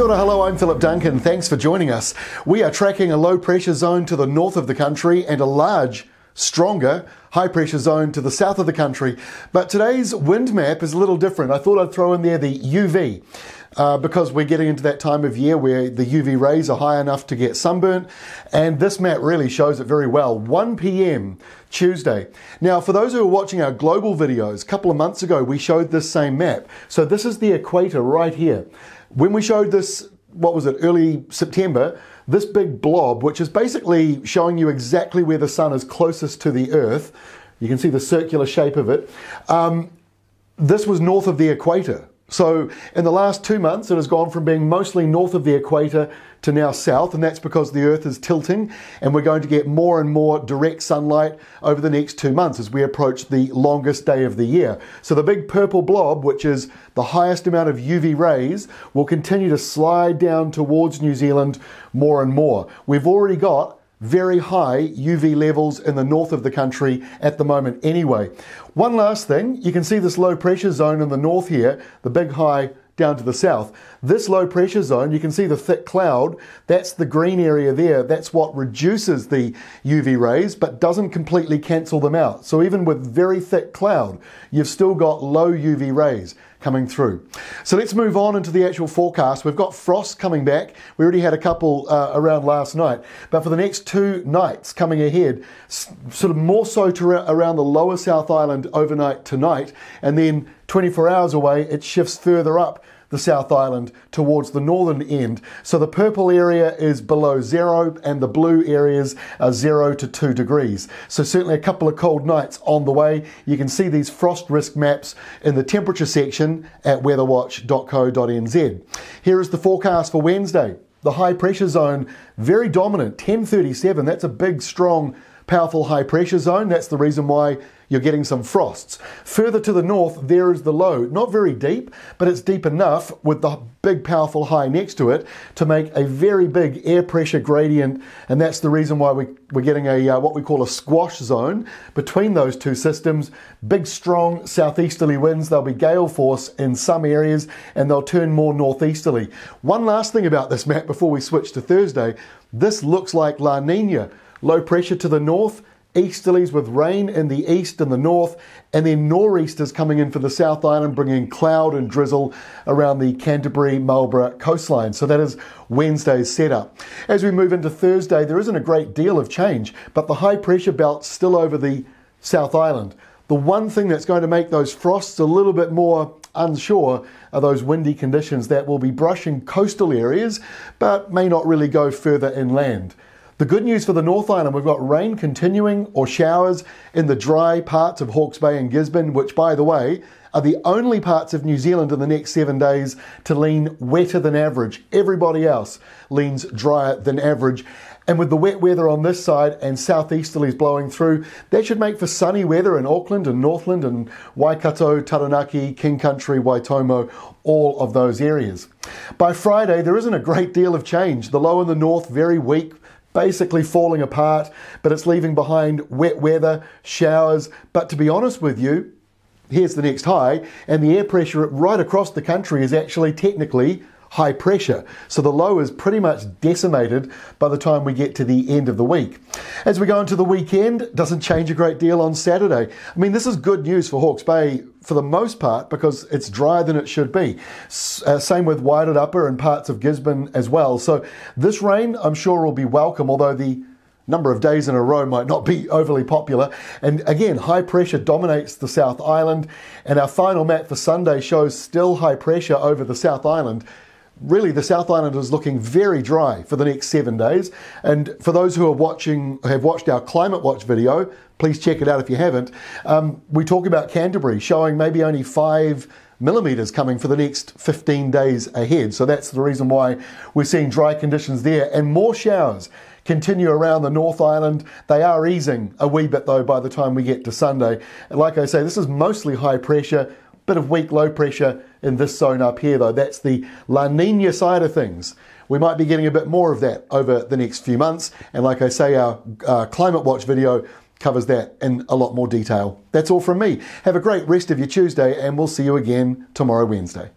Kia ora, hello, I'm Philip Duncan. Thanks for joining us. We are tracking a low pressure zone to the north of the country and a large, stronger high pressure zone to the south of the country. But today's wind map is a little different. I thought I'd throw in there the UV. Uh, because we're getting into that time of year where the UV rays are high enough to get sunburnt, and this map really shows it very well. 1 p.m. Tuesday. Now, for those who are watching our global videos, a couple of months ago we showed this same map. So this is the equator right here. When we showed this, what was it, early September, this big blob, which is basically showing you exactly where the sun is closest to the Earth, you can see the circular shape of it. Um, this was north of the equator. So in the last two months, it has gone from being mostly north of the equator to now south, and that's because the Earth is tilting, and we're going to get more and more direct sunlight over the next two months as we approach the longest day of the year. So the big purple blob, which is the highest amount of UV rays, will continue to slide down towards New Zealand more and more. We've already got very high UV levels in the north of the country at the moment anyway. One last thing, you can see this low pressure zone in the north here, the big high down to the south. This low pressure zone, you can see the thick cloud, that's the green area there. That's what reduces the UV rays but doesn't completely cancel them out. So even with very thick cloud, you've still got low UV rays coming through. So let's move on into the actual forecast. We've got frost coming back. We already had a couple uh, around last night, but for the next two nights coming ahead, sort of more so to around the lower South Island overnight tonight, and then 24 hours away, it shifts further up the South Island towards the northern end. So the purple area is below zero and the blue areas are zero to two degrees. So certainly a couple of cold nights on the way. You can see these frost risk maps in the temperature section at weatherwatch.co.nz. Here is the forecast for Wednesday. The high pressure zone, very dominant, 1037. That's a big, strong, powerful high pressure zone. That's the reason why you're getting some frosts. Further to the north, there is the low. Not very deep, but it's deep enough with the big powerful high next to it to make a very big air pressure gradient. And that's the reason why we, we're getting a uh, what we call a squash zone between those two systems. Big, strong southeasterly winds. They'll be gale force in some areas and they'll turn more northeasterly. One last thing about this map before we switch to Thursday. This looks like La Nina. Low pressure to the north, easterlies with rain in the east and the north, and then nor'easters coming in for the South Island, bringing cloud and drizzle around the Canterbury Marlborough coastline. So that is Wednesday's setup. As we move into Thursday, there isn't a great deal of change, but the high pressure belt still over the South Island. The one thing that's going to make those frosts a little bit more unsure are those windy conditions that will be brushing coastal areas, but may not really go further inland. The good news for the North Island, we've got rain continuing or showers in the dry parts of Hawke's Bay and Gisborne, which, by the way, are the only parts of New Zealand in the next seven days to lean wetter than average. Everybody else leans drier than average. And with the wet weather on this side and southeasterlies blowing through, that should make for sunny weather in Auckland and Northland and Waikato, Taranaki, King Country, Waitomo, all of those areas. By Friday, there isn't a great deal of change. The low in the north, very weak, basically falling apart, but it's leaving behind wet weather, showers. But to be honest with you, here's the next high, and the air pressure right across the country is actually technically high pressure. So the low is pretty much decimated by the time we get to the end of the week. As we go into the weekend, doesn't change a great deal on Saturday. I mean, this is good news for Hawke's Bay for the most part because it's drier than it should be. Uh, same with Wairarapa and parts of Gisborne as well. So this rain, I'm sure, will be welcome, although the number of days in a row might not be overly popular. And again, high pressure dominates the South Island. And our final map for Sunday shows still high pressure over the South Island really the South Island is looking very dry for the next seven days. And for those who are watching, have watched our Climate Watch video, please check it out if you haven't. Um, we talk about Canterbury showing maybe only five millimetres coming for the next 15 days ahead. So that's the reason why we're seeing dry conditions there and more showers continue around the North Island. They are easing a wee bit though by the time we get to Sunday. Like I say, this is mostly high pressure Bit of weak low pressure in this zone up here, though. That's the La Nina side of things. We might be getting a bit more of that over the next few months. And like I say, our uh, Climate Watch video covers that in a lot more detail. That's all from me. Have a great rest of your Tuesday, and we'll see you again tomorrow, Wednesday.